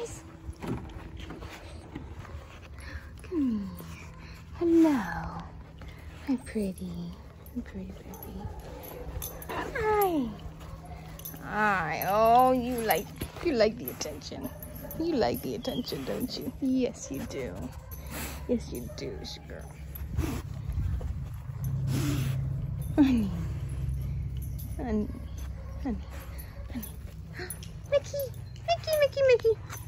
guys. Look at. Hello. Hi, pretty. I'm pretty, pretty. Hi. Hi. Oh, you like, you like the attention. You like the attention, don't you? Yes, you do. Yes, you do, girl. Honey. Honey. Honey. Honey. Mickey. Mickey, Mickey, Mickey.